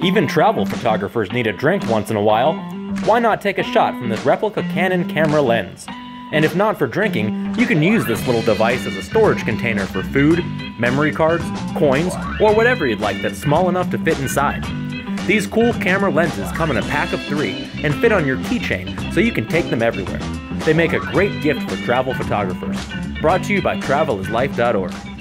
Even travel photographers need a drink once in a while. Why not take a shot from this replica Canon camera lens? And if not for drinking, you can use this little device as a storage container for food, memory cards, coins, or whatever you'd like that's small enough to fit inside. These cool camera lenses come in a pack of three and fit on your keychain so you can take them everywhere. They make a great gift for travel photographers. Brought to you by travelislife.org.